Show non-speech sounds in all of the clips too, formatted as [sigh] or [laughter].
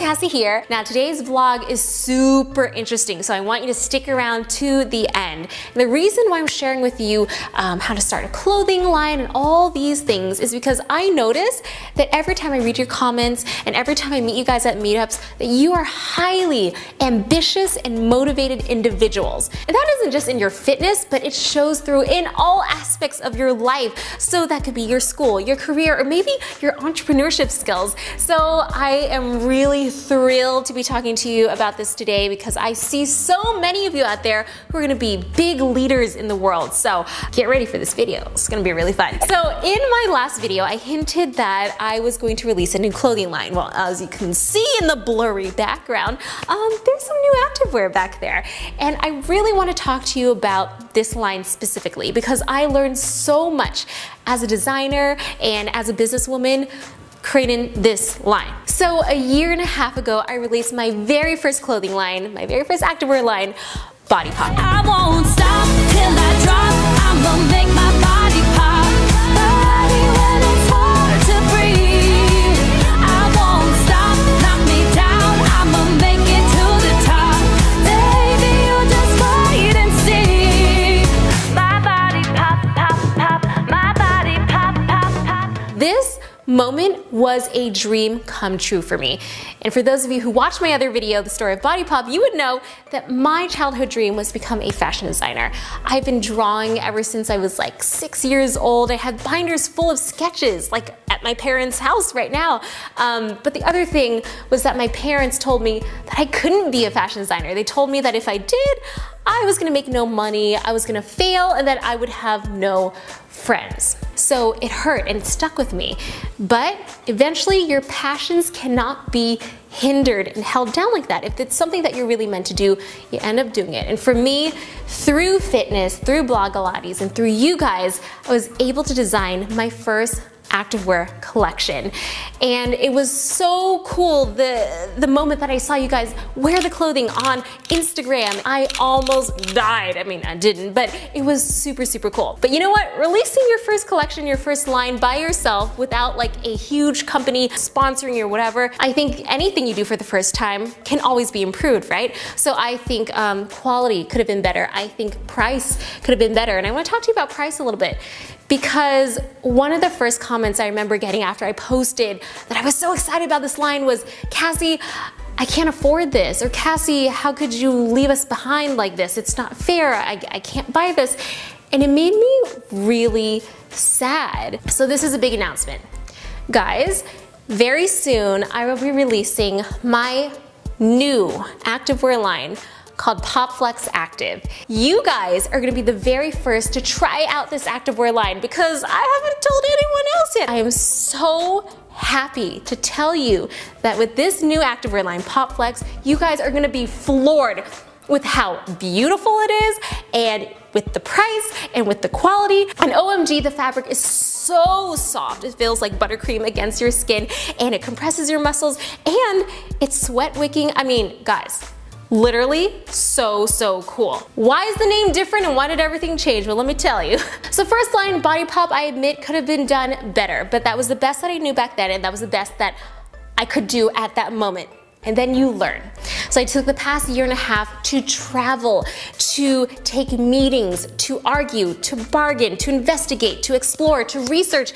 Cassey here. Now today's vlog is super interesting, so I want you to stick around to the end. And the reason why I'm sharing with you um, how to start a clothing line and all these things is because I notice that every time I read your comments and every time I meet you guys at meetups, that you are highly ambitious and motivated individuals. And that isn't just in your fitness, but it shows through in all aspects of your life. So that could be your school, your career, or maybe your entrepreneurship skills. So I am really thrilled to be talking to you about this today because I see so many of you out there who are gonna be big leaders in the world. So get ready for this video. It's gonna be really fun. So in my last video, I hinted that I was going to release a new clothing line. Well, as you can see in the blurry background, um, there's some new activewear back there. And I really wanna talk to you about this line specifically because I learned so much as a designer and as a businesswoman creating this line. So a year and a half ago, I released my very first clothing line, my very first activewear line, Body Pop. Moment was a dream come true for me. And for those of you who watched my other video, The Story of Body Pop, you would know that my childhood dream was to become a fashion designer. I've been drawing ever since I was like six years old. I had binders full of sketches, like at my parents' house right now. Um, but the other thing was that my parents told me that I couldn't be a fashion designer. They told me that if I did, I was gonna make no money, I was gonna fail, and that I would have no friends. So it hurt and it stuck with me. But eventually your passions cannot be hindered and held down like that. If it's something that you're really meant to do, you end up doing it. And for me, through fitness, through Blogilates, and through you guys, I was able to design my first activewear collection. And it was so cool the, the moment that I saw you guys wear the clothing on Instagram. I almost died. I mean, I didn't, but it was super, super cool. But you know what? Releasing your first collection, your first line by yourself without like a huge company sponsoring you or whatever, I think anything you do for the first time can always be improved, right? So I think um, quality could have been better. I think price could have been better. And I want to talk to you about price a little bit because one of the first comments I remember getting after I posted that I was so excited about this line was, Cassey, I can't afford this, or Cassey, how could you leave us behind like this? It's not fair, I, I can't buy this. And it made me really sad. So this is a big announcement. Guys, very soon I will be releasing my new activewear line called PopFlex Active. You guys are gonna be the very first to try out this activewear line because I haven't told anyone else yet. I am so happy to tell you that with this new activewear line, PopFlex, you guys are gonna be floored with how beautiful it is and with the price and with the quality. And OMG, the fabric is so soft. It feels like buttercream against your skin and it compresses your muscles and it's sweat wicking. I mean, guys, Literally so, so cool. Why is the name different and why did everything change? Well, let me tell you. [laughs] So first line, Body Pop, I admit could have been done better, but that was the best that I knew back then and that was the best that I could do at that moment. And then you learn. So I took the past year and a half to travel, to take meetings, to argue, to bargain, to investigate, to explore, to research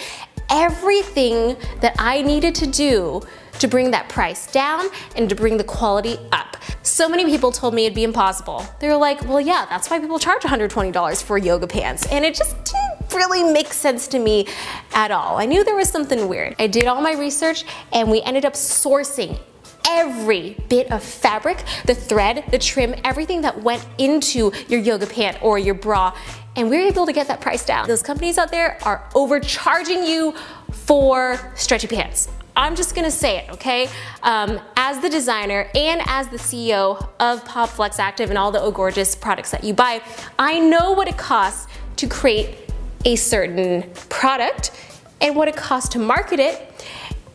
everything that I needed to do to bring that price down and to bring the quality up. So many people told me it'd be impossible. They were like, well yeah, that's why people charge $120 for yoga pants. And it just didn't really make sense to me at all. I knew there was something weird. I did all my research and we ended up sourcing every bit of fabric, the thread, the trim, everything that went into your yoga pant or your bra and we are able to get that price down. Those companies out there are overcharging you for stretchy pants. I'm just gonna say it, okay? Um, as the designer and as the CEO of Pop Flex Active and all the Oh Gorgeous products that you buy, I know what it costs to create a certain product and what it costs to market it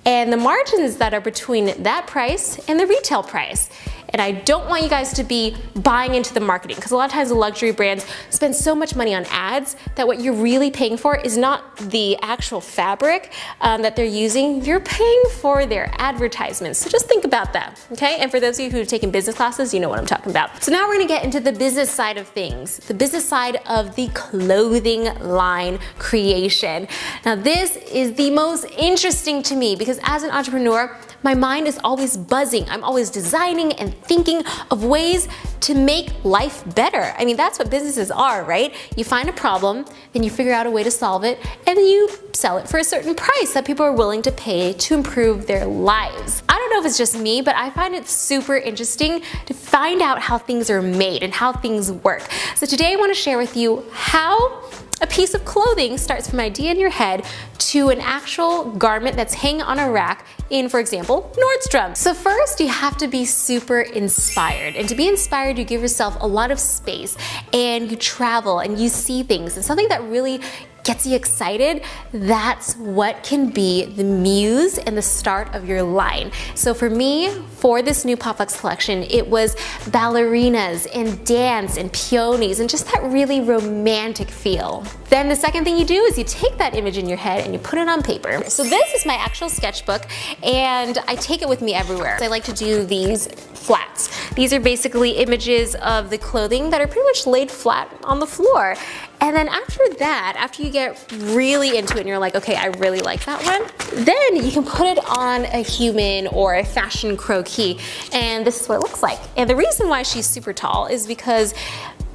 and the margins that are between that price and the retail price. And I don't want you guys to be buying into the marketing because a lot of times the luxury brands spend so much money on ads that what you're really paying for is not the actual fabric um, that they're using, you're paying for their advertisements. So just think about that, okay? And for those of you who've taken business classes, you know what I'm talking about. So now we're gonna get into the business side of things, the business side of the clothing line creation. Now this is the most interesting to me because as an entrepreneur, my mind is always buzzing. I'm always designing and thinking of ways to make life better. I mean, that's what businesses are, right? You find a problem, then you figure out a way to solve it, and then you sell it for a certain price that people are willing to pay to improve their lives. I don't know if it's just me, but I find it super interesting to find out how things are made and how things work. So today I wanna share with you how a piece of clothing starts from an idea in your head to an actual garment that's hanging on a rack in, for example, Nordstrom. So first, you have to be super inspired. And to be inspired, you give yourself a lot of space and you travel and you see things. And something that really gets you excited, that's what can be the muse and the start of your line. So for me, for this new PopFlex collection, it was ballerinas and dance and peonies and just that really romantic feel. Then the second thing you do is you take that image in your head and you put it on paper. So this is my actual sketchbook and I take it with me everywhere. I like to do these flats. These are basically images of the clothing that are pretty much laid flat on the floor. And then after that, after you get really into it and you're like, okay, I really like that one, then you can put it on a human or a fashion croquis. And this is what it looks like. And the reason why she's super tall is because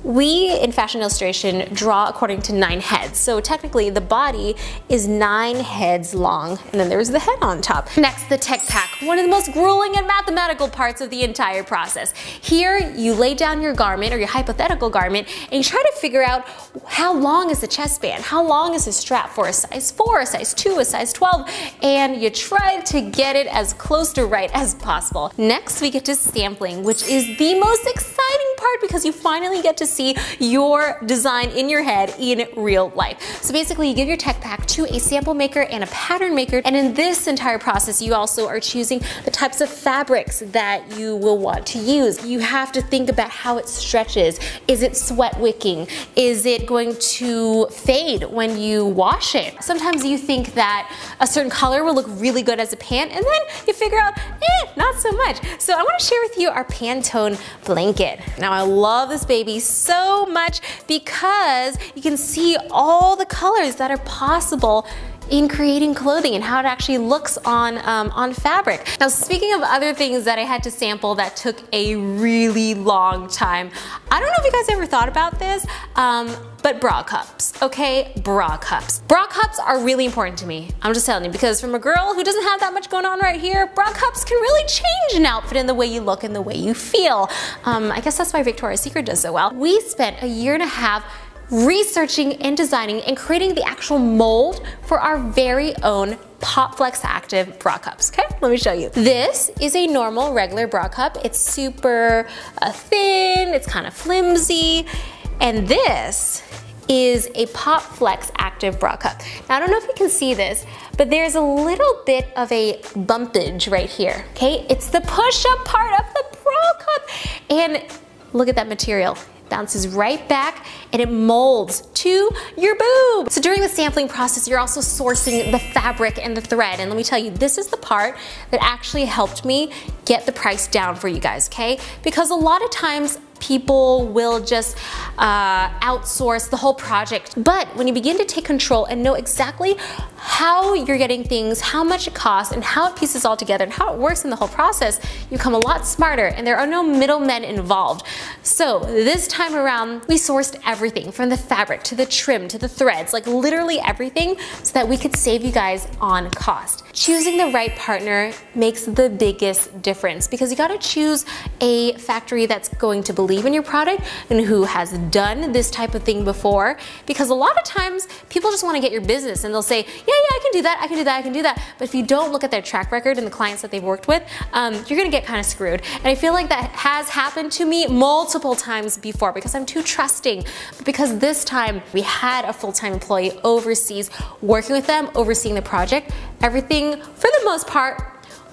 we in Fashion Illustration draw according to nine heads. So technically the body is nine heads long and then there's the head on top. Next, the tech pack, one of the most grueling and mathematical parts of the entire process. Here, you lay down your garment or your hypothetical garment and you try to figure out how long is the chest band? How long is the strap for a size four, a size two, a size 12? And you try to get it as close to right as possible. Next, we get to sampling, which is the most exciting part because you finally get to see your design in your head in real life. So basically you give your tech pack to a sample maker and a pattern maker and in this entire process you also are choosing the types of fabrics that you will want to use. You have to think about how it stretches. Is it sweat wicking? Is it going to fade when you wash it? Sometimes you think that a certain color will look really good as a pant and then you figure out, eh, not so much. So I wanna share with you our Pantone blanket. Now I love this baby much because you can see all the colors that are possible in creating clothing and how it actually looks on, um, on fabric. Now speaking of other things that I had to sample that took a really long time, I don't know if you guys ever thought about this, um, but bra cups, okay? Bra cups. Bra cups are really important to me. I'm just telling you because from a girl who doesn't have that much going on right here, bra cups can really change an outfit in the way you look and the way you feel. Um, I guess that's why Victoria's Secret does so well. We spent a year and a half researching and designing and creating the actual mold for our very own PopFlex Active bra cups, okay? Let me show you. This is a normal regular bra cup. It's super uh, thin, it's kind of flimsy, and this is a PopFlex Active bra cup. Now I don't know if you can see this, but there's a little bit of a bumpage right here, okay? It's the push-up part of the bra cup, and look at that material bounces right back and it molds to your boob. So during the sampling process, you're also sourcing the fabric and the thread. And let me tell you, this is the part that actually helped me get the price down for you guys, okay? Because a lot of times people will just uh, outsource the whole project. But when you begin to take control and know exactly how you're getting things, how much it costs, and how it pieces all together, and how it works in the whole process, you become a lot smarter and there are no middlemen involved. So this time around, we sourced everything from the fabric to the trim to the threads, like literally everything so that we could save you guys on cost. Choosing the right partner makes the biggest difference because you gotta choose a factory that's going to believe in your product and who has done this type of thing before because a lot of times people just wanna get your business and they'll say, yeah, yeah, I can do that, I can do that, I can do that. But if you don't look at their track record and the clients that they've worked with, um, you're gonna get kind of screwed. And I feel like that has happened to me multiple times before because I'm too trusting. But because this time we had a full-time employee overseas working with them, overseeing the project, everything for the most part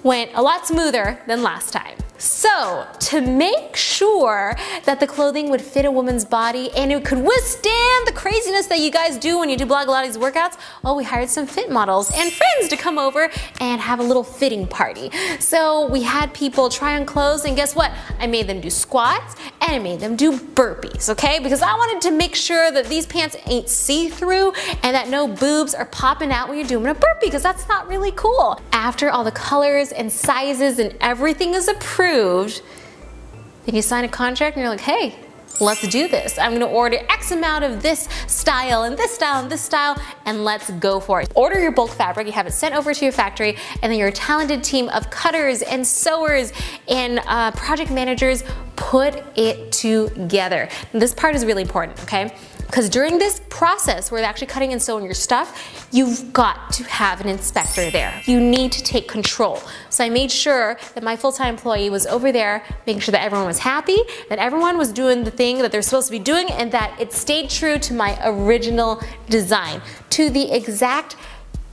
went a lot smoother than last time. So to make sure that the clothing would fit a woman's body and it could withstand the craziness that you guys do when you do Blogilates workouts, well, we hired some fit models and friends to come over and have a little fitting party. So we had people try on clothes and guess what? I made them do squats and I made them do burpees, okay? Because I wanted to make sure that these pants ain't see-through and that no boobs are popping out when you're doing a burpee because that's not really cool. After all the colors and sizes and everything is approved, then you sign a contract and you're like, hey, let's do this. I'm gonna order X amount of this style and this style and this style and let's go for it. Order your bulk fabric, you have it sent over to your factory and then your talented team of cutters and sewers and uh, project managers put it together. This part is really important, okay? Because during this process where they're actually cutting and sewing your stuff, you've got to have an inspector there. You need to take control. So I made sure that my full-time employee was over there making sure that everyone was happy, that everyone was doing the thing that they're supposed to be doing, and that it stayed true to my original design, to the exact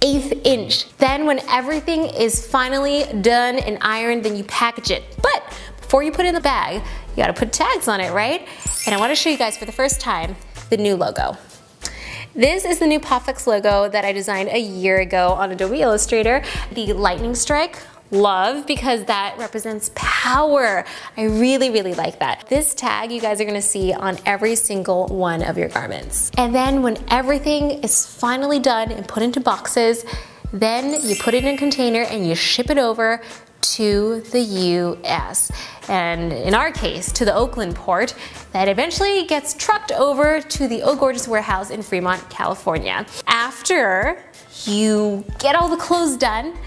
eighth inch. Then when everything is finally done and ironed, then you package it. But before you put it in the bag, you gotta put tags on it, right? And I wanna show you guys for the first time the new logo. This is the new Popflex logo that I designed a year ago on Adobe Illustrator. The lightning strike love because that represents power. I really, really like that. This tag you guys are gonna see on every single one of your garments. And then when everything is finally done and put into boxes, then you put it in a container and you ship it over to the US. And in our case, to the Oakland port, that eventually gets trucked over to the Oh Gorgeous warehouse in Fremont, California. After you get all the clothes done,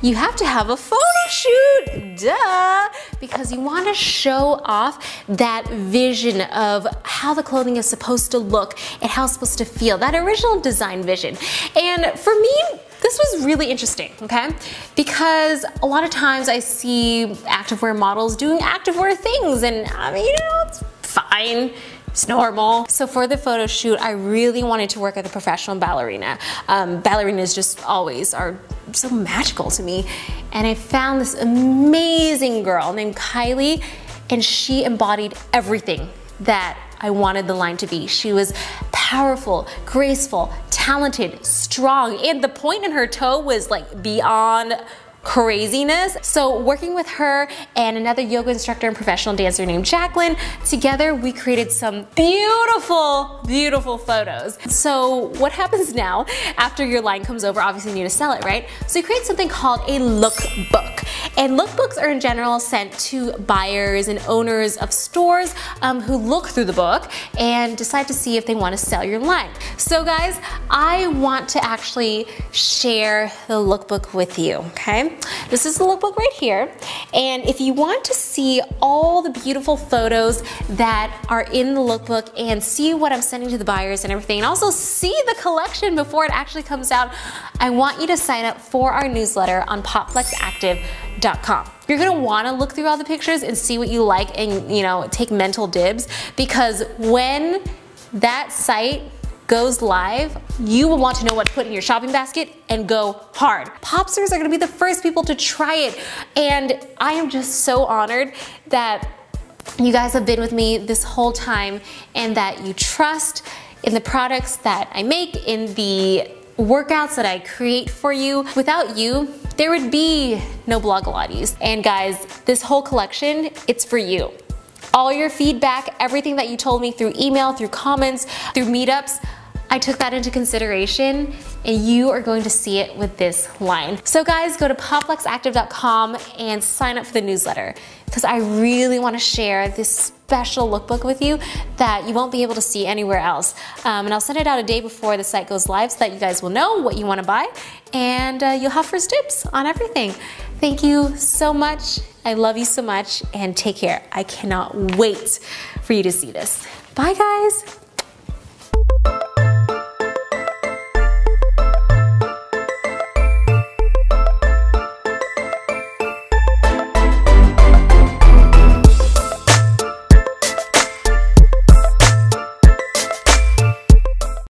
you have to have a photo shoot, duh, because you want to show off that vision of how the clothing is supposed to look and how it's supposed to feel, that original design vision. And for me, this was really interesting, okay? Because a lot of times I see activewear models doing activewear things and I mean, you know, it's fine. It's normal. So for the photo shoot, I really wanted to work with a professional ballerina. Um, ballerinas just always are so magical to me. And I found this amazing girl named Kylie and she embodied everything that I wanted the line to be. She was powerful, graceful, talented, strong, and the point in her toe was like beyond craziness. So working with her and another yoga instructor and professional dancer named Jacqueline, together we created some beautiful, beautiful photos. So what happens now after your line comes over, obviously you need to sell it, right? So you create something called a lookbook. And lookbooks are in general sent to buyers and owners of stores um, who look through the book and decide to see if they want to sell your line. So guys, I want to actually share the lookbook with you, okay? This is the lookbook right here. And if you want to see all the beautiful photos that are in the lookbook and see what I'm sending to the buyers and everything, and also see the collection before it actually comes out, I want you to sign up for our newsletter on popflexactive.com. You're gonna wanna look through all the pictures and see what you like and you know take mental dibs because when that site goes live, you will want to know what to put in your shopping basket and go hard. Popsters are gonna be the first people to try it. And I am just so honored that you guys have been with me this whole time and that you trust in the products that I make, in the workouts that I create for you. Without you, there would be no Blogilates. And guys, this whole collection, it's for you. All your feedback, everything that you told me through email, through comments, through meetups, I took that into consideration and you are going to see it with this line. So guys, go to popflexactive.com and sign up for the newsletter because I really want to share this special lookbook with you that you won't be able to see anywhere else. Um, and I'll send it out a day before the site goes live so that you guys will know what you want to buy and uh, you'll have first dibs on everything. Thank you so much. I love you so much and take care. I cannot wait for you to see this. Bye guys.